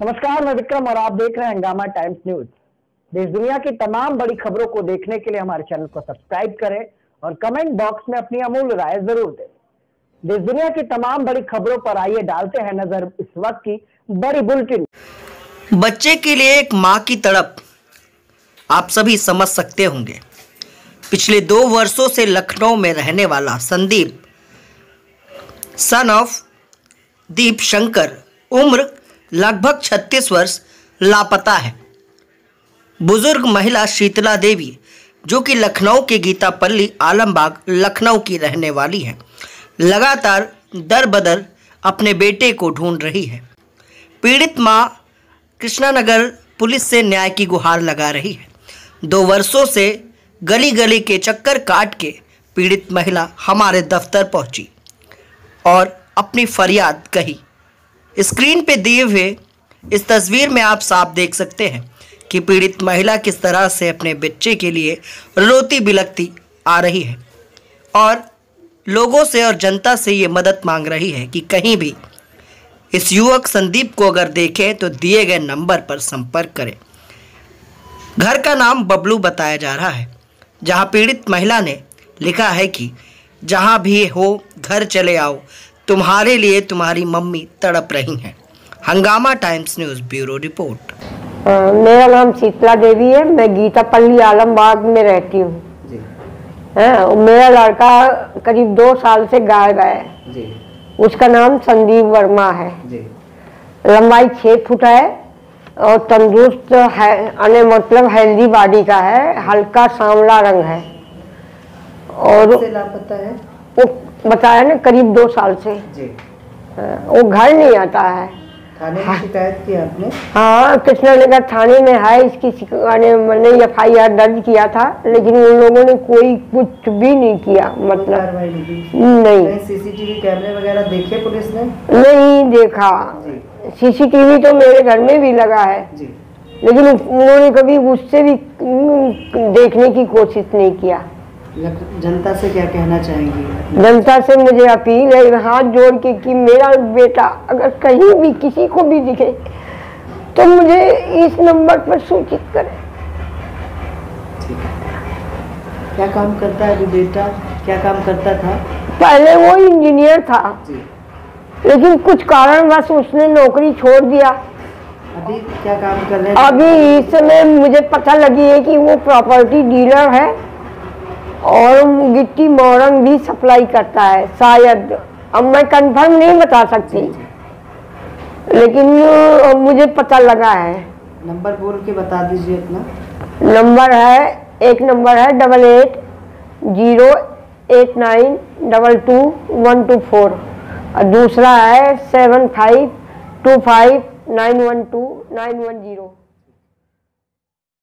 नमस्कार, मैं विक्रम और आप देख रहे हैं हंगामा टाइम्स न्यूज़। देश दुनिया की तमाम बड़ी खबरों को देखने के लिए हमारे चैनल को सब्सक्राइब करें और कमेंट बॉक्स में अपनी अमूल्य राय ज़रूर दें। देश दुनिया की तमाम बड़ी खबरों पर आइए डालते हैं नज़र इस वक्त की बड़ी बुलेटिन। बच्चे के लिए एक माँ की तड़प। आप सभी समझ सकते होंगे। पिछले दो वर्षों से लखनऊ में रहने वाला संदीप सन ऑफ़ दीप शंकर उम्र लगभग 36 वर्ष लापता है। बुज़ुर्ग महिला शीतला देवी, जो कि लखनऊ के गीतापल्ली आलमबाग, लखनऊ की रहने वाली है, लगातार दर बदर अपने बेटे को ढूंढ रही है। पीड़ित माँ कृष्णानगर पुलिस से न्याय की गुहार लगा रही है। दो वर्षों से गली गली के चक्कर काट के पीड़ित महिला हमारे दफ्तर पहुँची और अपनी फरियाद कही। स्क्रीन पे दिए हुए इस तस्वीर में आप साफ़ देख सकते हैं कि पीड़ित महिला किस तरह से अपने बच्चे के लिए रोती बिलकती आ रही है। और लोगों से और जनता से ये मदद मांग रही है कि कहीं भी इस युवक संदीप को अगर देखें तो दिए गए नंबर पर संपर्क करें। घर का नाम बबलू बताया जा रहा है, जहाँ पीड़ित महिला ने लिखा है कि जहाँ भी हो, घर चले आओ तुम्हारे लिए तुम्हारी मम्मी तड़प रही हैं। Hungama times news bureau report. हाँ, मेरा नाम शीतला देवी है। मैं गीतापल्ली आलमबाग में रहती हूँ। हाँ, मेरा लड़का करीब दो साल से गायब है। उसका नाम संदीप वर्मा है। लंबाई छः फुट है और तंदुरुस्त है अने मतलब हेल्दी बॉडी का है। हल्का सांवला रंग है। और लापता है? वो बताया ना करीब दो साल से। जी। हाँ, वो घर नहीं आता है। थाने में शिकायत की आपने? हाँ कृष्णानगर थाने में है इसकी मैंने एफ़ आई आर दर्ज किया था लेकिन उन लोगों ने कोई कुछ भी नहीं किया मतलब। नहीं नहीं। सीसीटीवी कैमरे वगैरह देखे पुलिस ने? नहीं देखा। सीसीटीवी तो मेरे घर में भी लगा है। जी। लेकिन उन्होंने कभी उससे भी देखने की कोशिश नहीं किया। जनता से क्या कहना चाहेंगी? जनता से मुझे अपील है हाथ जोड़ के कि मेरा बेटा अगर कहीं भी किसी को भी दिखे तो मुझे इस नंबर पर सूचित करें। क्या काम करता है अभी बेटा? क्या काम करता था? पहले वो इंजीनियर था जी। लेकिन कुछ कारणवश उसने नौकरी छोड़ दिया। अभी क्या काम कर रहे हैं अभी इस समय मुझे पता लगी है कि वो प्रॉपर्टी डीलर है। और गिट्टी मोरंग भी सप्लाई करता है शायद। अब मैं कंफर्म नहीं बता सकती। लेकिन मुझे पता लगा है। नंबर बोल के बता दीजिए अपना। नंबर है एक नंबर है double eight zero eight nine double two one two four. और दूसरा है seven five two five nine one two nine one zero.